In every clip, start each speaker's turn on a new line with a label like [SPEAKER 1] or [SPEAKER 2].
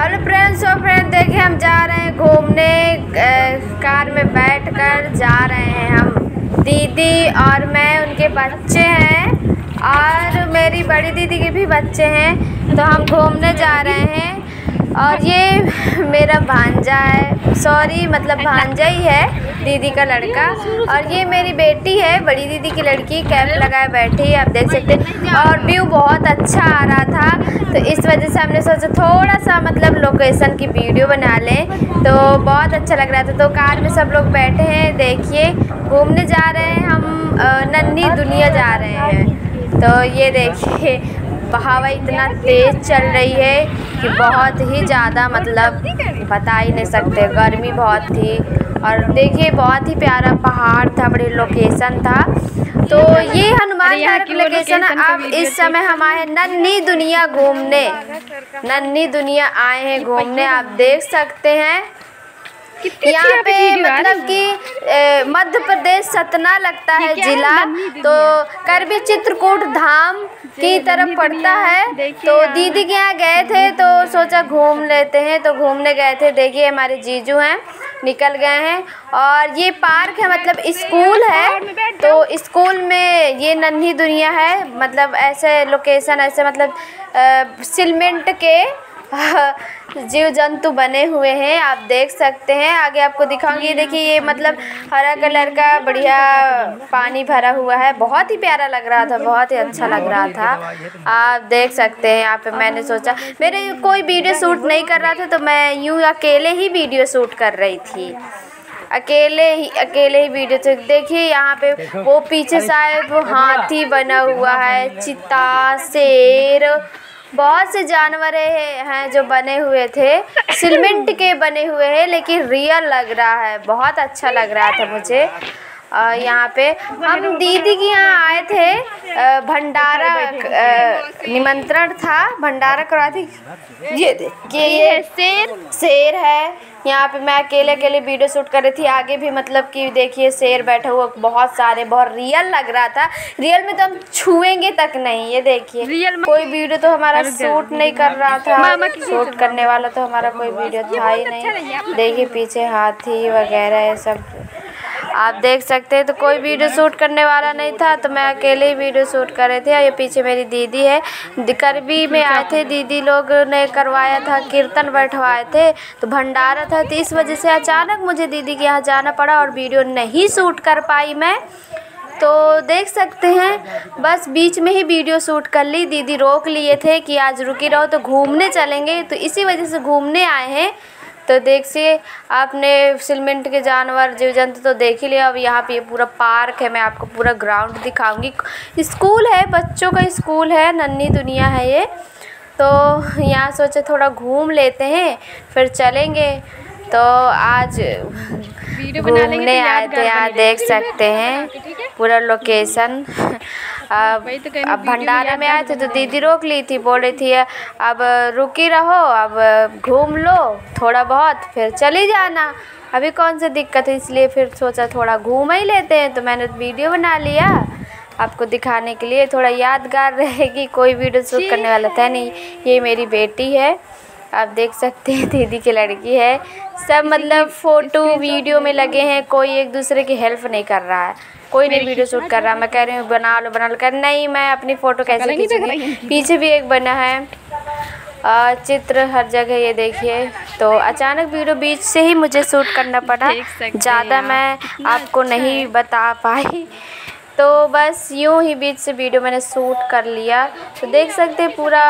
[SPEAKER 1] Hello friends और friend देखिए हम जा रहे हैं घूमने कार में बैठकर जा रहे हैं हम। दीदी और मैं, उनके बच्चे हैं और मेरी बड़ी दीदी के भी बच्चे हैं। तो हम घूमने जा रहे हैं। और ये मेरा भांजा है। सॉरी मतलब भांजा ही है दीदी का लड़का। और ये मेरी बेटी है, बड़ी दीदी की लड़की, कैप लगाए बैठी है, आप देख सकते हैं। और व्यू बहुत अच्छा आ रहा था तो इस वजह से हमने सोचा थोड़ा सा मतलब लोकेशन की वीडियो बना लें। तो बहुत अच्छा लग रहा था। तो कार में सब लोग बैठे हैं, देखिए, घूमने जा रहे हैं हम नन्ही दुनिया जा रहे हैं। तो ये देखिए हवा इतना तेज़ चल रही है कि बहुत ही ज़्यादा मतलब बता ही नहीं सकते। गर्मी बहुत थी और देखिए बहुत ही प्यारा पहाड़ था बड़ी लोकेशन था। तो ये हनुमान लोकेशन अब इस समय हम आए हैं नन्ही दुनिया घूमने नन्ही दुनिया आए हैं घूमने आप देख सकते हैं। यहाँ पे मतलब कि मध्य प्रदेश सतना लगता है जिला। तो करबी चित्रकूट धाम की तरफ़ पड़ता है तो दीदी के यहाँ गए थे तो सोचा घूम लेते हैं तो घूमने गए थे। देखिए हमारे जीजू हैं निकल गए हैं। और ये पार्क है मतलब स्कूल है तो स्कूल में ये नन्ही दुनिया है मतलब ऐसे लोकेशन ऐसे मतलब सीमेंट के जीव जंतु बने हुए हैं आप देख सकते हैं। आगे आपको दिखाऊँगी देखिए ये मतलब हरा कलर का बढ़िया पानी भरा हुआ है। बहुत ही प्यारा लग रहा था बहुत ही अच्छा लग रहा था। आप देख सकते हैं यहाँ पे मैंने सोचा मेरे कोई वीडियो शूट नहीं कर रहा था तो मैं यूँ अकेले ही वीडियो शूट कर रही थी। अकेले ही अकेले ही वीडियो से देखिए यहाँ पे वो पीछे शायद वो हाथी बना हुआ है चिता शेर। बहुत से जानवर है- जो बने हुए थे। सीमेंट के बने हुए हैं लेकिन रियल लग रहा है। बहुत अच्छा लग रहा था मुझे। और यहाँ पे हम दीदी के यहाँ आए थे। भंडारा निमंत्रण था। भंडारा करवा थी ये देखिए ये शेर। शेर है। यहाँ पे मैं अकेले अकेले वीडियो शूट कर रही थी। आगे भी मतलब कि देखिए शेर बैठा हुआ बहुत सारे बहुत रियल लग रहा था। रियल में तो हम छुएँगे तक नहीं ये देखिए।
[SPEAKER 2] रियल
[SPEAKER 1] कोई वीडियो तो हमारा शूट नहीं कर रहा था। शूट करने वाला तो हमारा कोई वीडियो था ही नहीं। देखिए पीछे हाथी वगैरह ये सब। आप देख सकते हैं तो कोई वीडियो शूट करने वाला नहीं था तो मैं अकेले ही वीडियो शूट कर रहे थे ये पीछे मेरी दीदी है। करबी में आए थे, दीदी लोग ने करवाया था, कीर्तन बैठवाए थे तो भंडारा था तो इस वजह से अचानक मुझे दीदी के यहाँ जाना पड़ा, और वीडियो नहीं शूट कर पाई मैं। तो देख सकते हैं, बस बीच में ही वीडियो शूट कर ली, दीदी रोक लिए थे कि आज रुकी रहो तो घूमने चलेंगे तो इसी वजह से घूमने आए हैं। तो देखिए आपने सीमेंट के जानवर जीव जंतु तो देख ही लिया। अब यहाँ पे ये पूरा पार्क है, मैं आपको पूरा ग्राउंड दिखाऊँगी। स्कूल है, बच्चों का स्कूल है, नन्ही दुनिया है ये। तो यहाँ सोचे थोड़ा घूम लेते हैं, फिर चलेंगे। तो आज
[SPEAKER 2] तो
[SPEAKER 1] घूमने आए थे यहाँ देख सकते हैं पूरा लोकेशन अब
[SPEAKER 2] तो
[SPEAKER 1] अब भंडारे में आए थे तो दीदी रोक ली थी बोल रही थी अब रुकी रहो अब घूम लो थोड़ा बहुत फिर चली जाना। अभी कौन सी दिक्कत है? इसलिए फिर सोचा थोड़ा घूम ही लेते हैं। तो मैंने वीडियो बना लिया। आपको दिखाने के लिए थोड़ा यादगार रहेगी कोई वीडियो शूट करने वाला था नहीं। ये मेरी बेटी है। आप देख सकते हैं दीदी की लड़की है। सब मतलब फ़ोटो वीडियो में लगे हैं कोई एक दूसरे की हेल्प नहीं कर रहा है। कोई नहीं वीडियो शूट कर रहा मैं कह रही हूँ बना लो बना लो। कर नहीं मैं अपनी फ़ोटो कैसे खींचूँगी। पीछे भी एक बना है। चित्र हर जगह ये देखिए। तो अचानक वीडियो बीच से ही मुझे शूट करना पड़ा। ज़्यादा मैं आपको
[SPEAKER 2] अच्छा
[SPEAKER 1] नहीं बता पाई। तो बस यूँ ही बीच से वीडियो मैंने शूट कर लिया। तो देख सकते हैं पूरा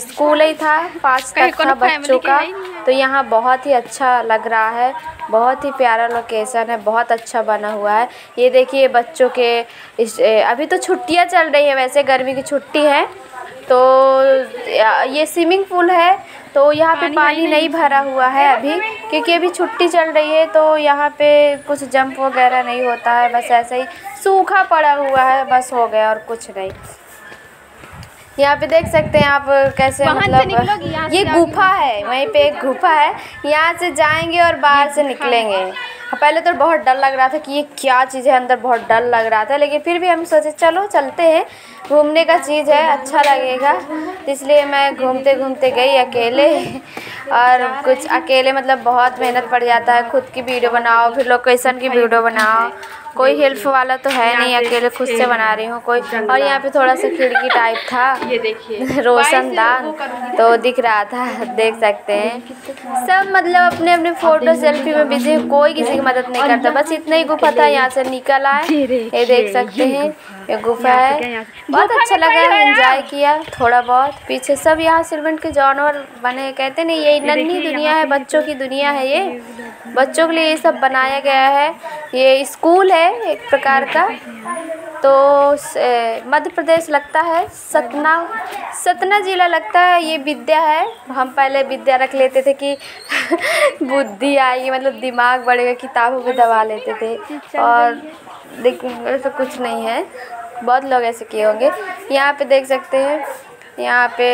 [SPEAKER 1] स्कूल ही था पाँच तक था बच्चों
[SPEAKER 2] का
[SPEAKER 1] तो यहाँ बहुत ही अच्छा लग रहा है बहुत ही प्यारा लोकेशन है बहुत अच्छा बना हुआ है। ये देखिए बच्चों के इस अभी तो छुट्टियाँ चल रही है वैसे गर्मी की छुट्टी है। तो ये स्विमिंग पूल है तो यहाँ पे
[SPEAKER 2] पानी
[SPEAKER 1] नहीं भरा हुआ है अभी क्योंकि अभी छुट्टी चल रही है तो यहाँ पे कुछ जंप वगैरह नहीं होता है बस ऐसे ही सूखा पड़ा हुआ है बस हो गया और कुछ नहीं। यहाँ पे देख सकते हैं आप कैसे मतलब ये गुफा है वहीं पे एक गुफा है यहाँ से जाएँगे और बाहर से निकलेंगे। पहले तो बहुत डर लग रहा था कि ये क्या चीज़ है, अंदर बहुत डर लग रहा था, लेकिन फिर भी हम सोचे, चलो, चलते हैं। घूमने का चीज़ है अच्छा लगेगा। इसलिए मैं घूमते घूमते गई अकेले। और कुछ अकेले मतलब बहुत मेहनत पड़ जाता है, खुद की वीडियो बनाओ, फिर लोकेशन की वीडियो बनाओ। कोई हेल्प वाला तो है नहीं अकेले खुद से बना रही हूँ कोई। और यहाँ पे थोड़ा सा खिड़की टाइप था।
[SPEAKER 2] ये देखिए।
[SPEAKER 1] रोशनदान तो दिख रहा था देख सकते हैं। सब मतलब अपने अपने फ़ोटो सेल्फी में बिज़ी कोई किसी की मदद नहीं करता बस इतना ही गुफा था यहाँ से निकल आए। ये देख सकते हैं ये गुफा है। बहुत अच्छा लगा एंजॉय किया थोड़ा बहुत। पीछे सब यहाँ सिलवेंट के जानवर बने कहते नहीं ये नन्ही दुनिया है बच्चों की दुनिया है ये। बच्चों के लिए ये सब बनाया गया है। ये स्कूल है एक प्रकार का। तो मध्य प्रदेश लगता है सतना। सतना जिला लगता है ये विद्या है। हम पहले विद्या रख लेते थे कि बुद्धि आएगी मतलब दिमाग बढ़ेगा किताबों पे दबा लेते थे। और लेकिन ऐसा कुछ नहीं है। बहुत लोग ऐसे किए होंगे। यहाँ पे देख सकते हैं। यहाँ पे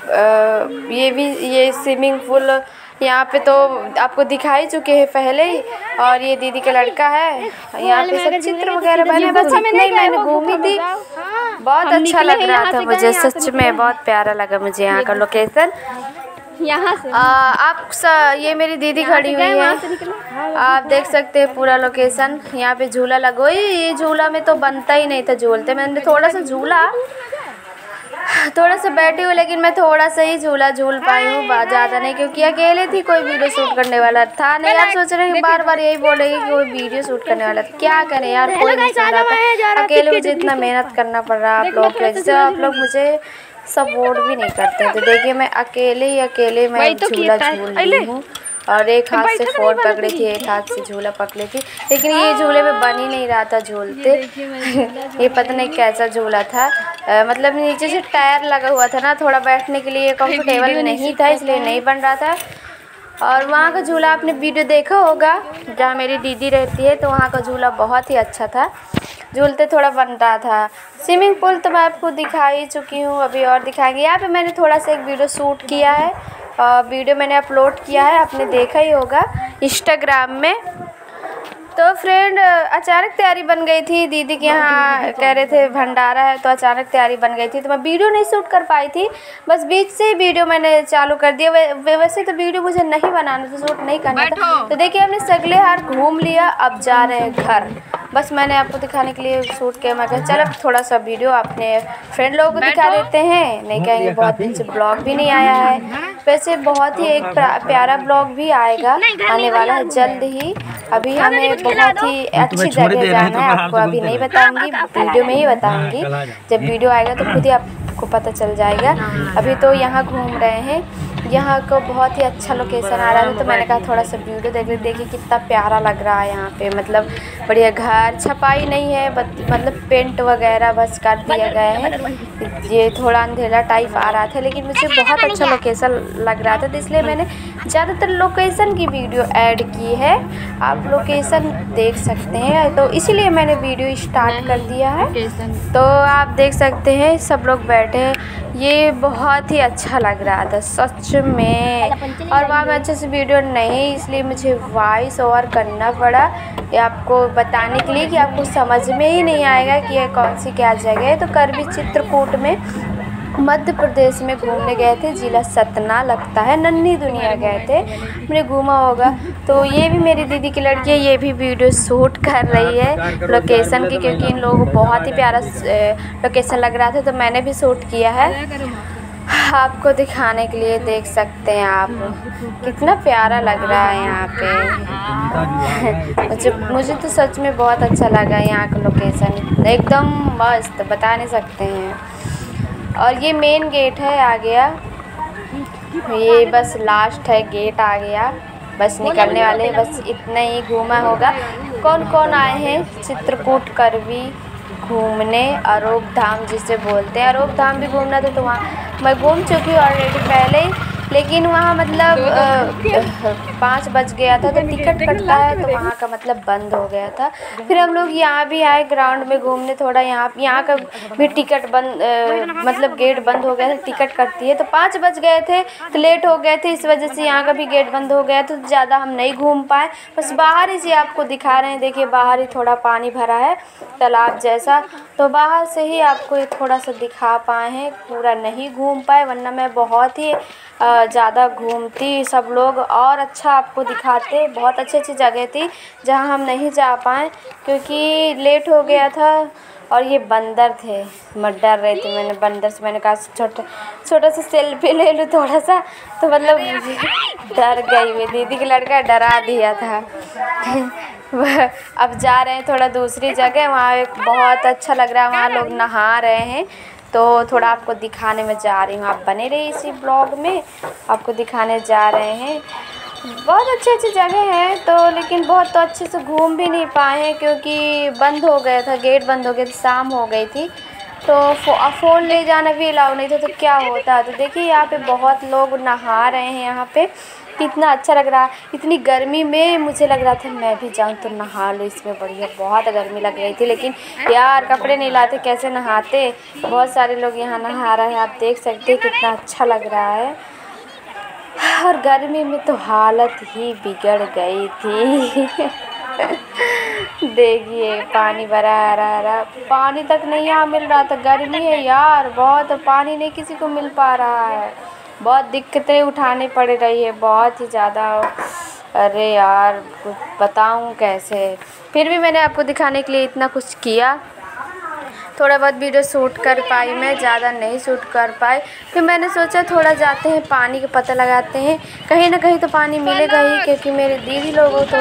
[SPEAKER 1] अ, ये भी ये स्विमिंग पूल यहाँ पे तो आपको दिखाई चुके हैं पहले ही और ये दीदी का लड़का है। यहाँ पे सब चित्र वगैरह बने बस इतना ही मैंने घूमी थी। बहुत अच्छा लग रहा था मुझे सच में बहुत प्यारा लगा मुझे यहाँ का लोकेशन
[SPEAKER 2] यहाँ से।
[SPEAKER 1] आ, आप स, ये मेरी दीदी खड़ी हुई है। आप देख सकते हैं पूरा लोकेशन यहाँ पे झूला लगो ये ये झूला में तो बनता ही नहीं था झूलते। मैंने थोड़ा सा झूला थोड़ा सा बैठी हूँ लेकिन मैं थोड़ा सा ही झूला झूल पाई हूँ ज़्यादा नहीं क्योंकि अकेले थी कोई वीडियो शूट करने वाला था नहीं। आप सोच रहे हैं बार बार यही बोलेगी कि कोई वीडियो शूट करने वाला था। क्या करें यार कोई नहीं सुन रहा था। अकेले मुझे इतना मेहनत करना पड़ रहा आप लोग आप लोग मुझे सपोर्ट भी नहीं करते। तो देखिए मैं अकेले ही अकेले मैं
[SPEAKER 2] तो
[SPEAKER 1] झूला झूल रही हूँ। और एक हाथ से फ़ोन पकड़ी थी एक हाथ से झूला पकड़ी थी लेकिन ये झूले में बन ही नहीं रहा था झूलते ये पता नहीं कैसा झूला था। मतलब नीचे से टायर लगा हुआ था ना थोड़ा बैठने के लिए कंफर्टेबल नहीं था इसलिए नहीं बन रहा था। और वहाँ का झूला आपने वीडियो देखा होगा जहाँ मेरी दीदी रहती है तो वहाँ का झूला बहुत ही अच्छा था। झूलते थोड़ा बन रहा था। स्विमिंग पूल तो मैं आपको दिखा ही चुकी हूँ अभी और दिखाएँगे। यहाँ पे मैंने थोड़ा सा एक वीडियो शूट किया है। वीडियो मैंने अपलोड किया है आपने देखा ही होगा इंस्टाग्राम में। तो फ्रेंड अचानक तैयारी बन गई थी दीदी के यहाँ कह रहे थे भंडारा है तो अचानक तैयारी बन गई थी तो मैं वीडियो नहीं शूट कर पाई थी बस बीच से ही वीडियो मैंने चालू कर दिया। वैसे तो वीडियो मुझे नहीं बनाना था शूट नहीं करना था। तो देखिए हमने सगले हार घूम लिया अब जा रहे हैं घर। बस मैंने आपको दिखाने के लिए शूट किया। मैं कहा चलो थोड़ा सा वीडियो अपने फ्रेंड लोगों को दिखा देते हैं। नहीं कहेंगे बहुत दिन से ब्लॉग भी नहीं आया है। वैसे बहुत ही एक प्यारा ब्लॉग भी आएगा। आने वाला है जल्द ही। अभी हमें बहुत ही अच्छी जगह जाना है। आपको अभी नहीं बताऊँगी वीडियो में ही बताऊँगी। जब वीडियो आएगा तो खुद ही आपको पता चल जाएगा। अभी तो यहाँ घूम रहे हैं। यहाँ को बहुत ही अच्छा लोकेशन आ रहा था तो मैंने कहा थोड़ा सा वीडियो देख ले। देखिए कितना प्यारा लग रहा है यहाँ पे। मतलब बढ़िया घर छपाई नहीं है, बत- मतलब पेंट वगैरह बस कर दिया गया है। ये थोड़ा अंधेरा टाइप आ रहा था, लेकिन मुझे बहुत अच्छा लोकेशन लग रहा था। तो इसलिए मैंने ज़्यादातर लोकेशन की वीडियो ऐड की है। आप लोकेशन देख सकते हैं। तो इसीलिए मैंने वीडियो स्टार्ट कर दिया है। तो आप देख सकते हैं, सब लोग बैठे हैं। ये बहुत ही अच्छा लग रहा था। सच में। और वहाँ में अच्छे से वीडियो नहीं इसलिए मुझे वॉइस ओवर करना पड़ा। ये आपको बताने के लिए कि आपको समझ में ही नहीं आएगा कि यह कौन सी क्या जगह है। तो करवी चित्रकूट में मध्य प्रदेश में घूमने गए थे। जिला सतना लगता है नन्ही दुनिया गए थे। हमने घूमा होगा। तो ये भी मेरी दीदी की लड़की है ये भी वीडियो शूट कर रही है लोकेशन की क्योंकि इन लोगों को बहुत ही प्यारा लोकेशन लग रहा था तो मैंने भी शूट किया है। आपको दिखाने के लिए देख सकते हैं आप। कितना प्यारा लग रहा है यहाँ पे। मुझे मुझे तो सच में बहुत अच्छा लगा यहाँ का लोकेशन एकदम मस्त, बता नहीं सकते हैं। और ये मेन गेट है आ गया ये बस लास्ट है गेट आ गया बस निकलने वाले बस इतना ही घूमा होगा। कौन कौन आए हैं? चित्रकूट, करवी घूमने अरोग धाम जिसे बोलते हैं। अरोग धाम भी घूमना था तो वहाँ, मैं घूम चुकी हूँ ऑलरेडी पहले ही। लेकिन वहाँ मतलब पाँच बज गया था तो टिकट कटता है तो वहाँ का मतलब बंद हो गया था। फिर हम लोग यहाँ भी आए ग्राउंड में घूमने थोड़ा यहाँ यहाँ का भी टिकट बंद मतलब गेट बंद हो गया था टिकट कटती है। तो पाँच बज गए थे तो लेट हो गए थे इस वजह से यहाँ का भी गेट बंद हो गया तो ज़्यादा हम नहीं घूम पाए। बस बाहर ही से आपको दिखा रहे हैं देखिए बाहर ही थोड़ा पानी भरा है तालाब जैसा। तो बाहर से ही आपको ये थोड़ा सा दिखा पाए हैं पूरा नहीं घूम पाए वरना मैं बहुत ही ज़्यादा घूमती सब लोग और अच्छा आपको दिखाते बहुत अच्छी अच्छी जगह थी जहाँ हम नहीं जा पाए क्योंकि लेट हो गया था और ये बंदर थे मैं डर रही थी मैंने बंदर से मैंने कहा छोटा छोटा सा सेल्फी ले लूँ थोड़ा सा। तो मतलब डर गई मैं दीदी का लड़का डरा दिया था। अब जा रहे हैं थोड़ा दूसरी जगह वहाँ एक बहुत अच्छा लग रहा है वहाँ लोग नहा रहे हैं। तो थोड़ा आपको दिखाने में जा रही हूँ। आप बने रहिए इसी ब्लॉग में। आपको दिखाने जा रहे हैं। बहुत अच्छी अच्छी जगह है तो लेकिन बहुत तो अच्छे से घूम भी नहीं पाए हैं क्योंकि बंद हो गया था गेट बंद हो गया था शाम हो गई थी। तो फो, फ़ोन ले जाना भी अलाउ नहीं था तो क्या होता? तो देखिए यहाँ पे बहुत लोग नहा रहे हैं यहाँ पे। कितना अच्छा लग रहा, इतनी गर्मी में मुझे लग रहा था मैं भी जाऊँ तो नहा लूँ इसमें बढ़िया, बहुत गर्मी लग रही थी, लेकिन यार कपड़े नहीं लाते, कैसे नहाते? बहुत सारे लोग यहाँ नहा रहे हैं, आप देख सकते हैं कितना अच्छा लग रहा है। और गर्मी में तो हालत ही बिगड़ गई थी। देखिए, पानी भरा रहा रहा पानी तक नहीं यहाँ मिल रहा था, गर्मी है यार, बहुत, पानी नहीं किसी को मिल पा रहा है। बहुत दिक्कतें उठानी पड़ रही है, बहुत ही ज़्यादा। अरे यार, बताऊँ कैसे? फिर भी मैंने आपको दिखाने के लिए इतना कुछ किया। थोड़ा बहुत वीडियो शूट कर पाई मैं, ज़्यादा नहीं शूट कर पाई। फिर मैंने सोचा थोड़ा जाते हैं, पानी का पता लगाते हैं। कहीं ना कहीं तो पानी मिलेगा ही, क्योंकि मेरे दीदी लोगों तो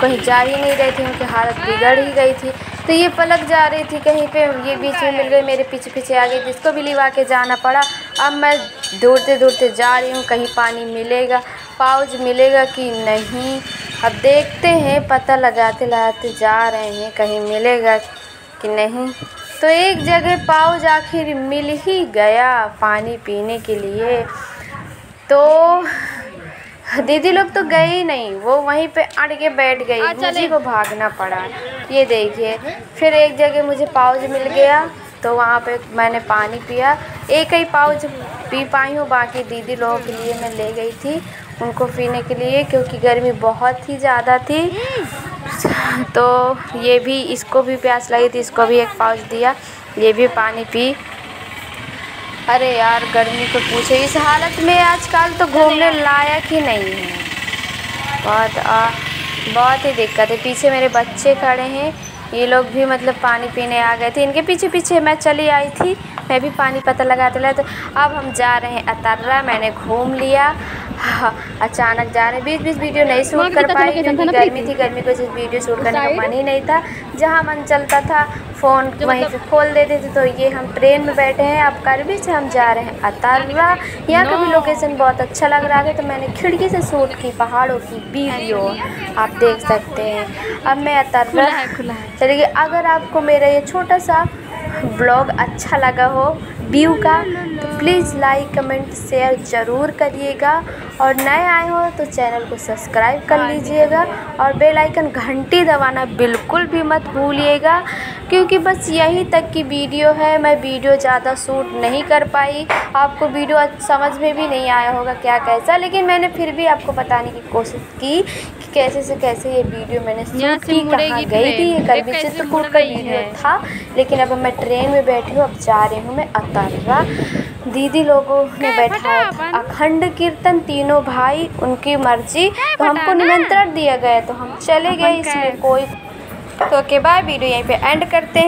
[SPEAKER 1] कहीं जा ही नहीं रहे थे, उनकी हालत बिगड़ ही गई थी। तो ये पलक जा रही थी, कहीं पे ये बीच में मिल गई, मेरे पीछे पीछे आ गई, जिसको भी लिवा के जाना पड़ा। अब मैं दौड़ते दौड़ते जा रही हूँ कहीं पानी मिलेगा पाउच मिलेगा कि नहीं? अब देखते हैं पता लगाते लगाते जा रहे हैं कहीं मिलेगा कि नहीं? तो एक जगह पाउच आखिर मिल ही गया पानी पीने के लिए। तो दीदी लोग तो गए ही नहीं वो वहीं पे अड़ के बैठ गई। मुझे को भागना पड़ा। ये देखिए फिर एक जगह मुझे पाउच मिल गया। तो वहाँ पे मैंने पानी पिया। एक ही पाउच पी पाई हूँ बाकी दीदी लोगों के लिए मैं ले गई थी उनको पीने के लिए क्योंकि गर्मी बहुत ही ज़्यादा थी। तो ये भी इसको भी प्यास लगी थी इसको भी एक पाउच दिया ये भी पानी पी। अरे यार गर्मी को पूछे इस हालत में आजकल तो घूमने लायक ही नहीं है। बहुत आ, बहुत ही दिक्कत है। पीछे मेरे बच्चे खड़े हैं। ये लोग भी मतलब पानी पीने आ गए थे। इनके पीछे पीछे मैं चली आई थी मैं भी पानी पता लगाते लगा तो अब हम जा रहे हैं अतर्रा मैंने घूम लिया। हाँ, अचानक जा रहे हैं। बीच बीच वीडियो नहीं शूट कर पाई क्योंकि गर्मी थी गर्मी को जिस वीडियो शूट करने का मन ही नहीं था। जहाँ मन चलता था फ़ोन वहीं से खोल देते थे तो ये हम ट्रेन में बैठे हैं। अब करबी से हम जा रहे हैं अतर्रा। यहाँ का भी लोकेशन बहुत अच्छा लग रहा है तो मैंने खिड़की से शूट की पहाड़ों की वीडियो। आप देख सकते हैं। अब मैं अतर्रा चलिए अगर आपको मेरा ये छोटा सा ब्लॉग अच्छा लगा हो व्यू का तो प्लीज़ लाइक कमेंट शेयर ज़रूर करिएगा। और नए आए हो तो चैनल को सब्सक्राइब कर लीजिएगा और बेल आइकन घंटी दबाना बिल्कुल भी मत भूलिएगा क्योंकि बस यहीं तक की वीडियो है। मैं वीडियो ज़्यादा शूट नहीं कर पाई। आपको वीडियो समझ में भी नहीं आया होगा क्या कैसा लेकिन मैंने फिर भी आपको बताने की कोशिश की कि कैसे से कैसे ये वीडियो मैंने की कहाँ गई थी ये कल भी चित्रकूट का वीडियो था लेकिन अब मैं ट्रेन में बैठी हूँ अब जा रही हूँ मैं अतर्रा। दीदी लोगों ने बैठा था अखंड कीर्तन तीनों भाई उनकी मर्ज़ी। तो हमको निमंत्रण दिया गया तो हम चले गए इसमें कोई तो ओके बाय वीडियो यहीं पे एंड करते हैं।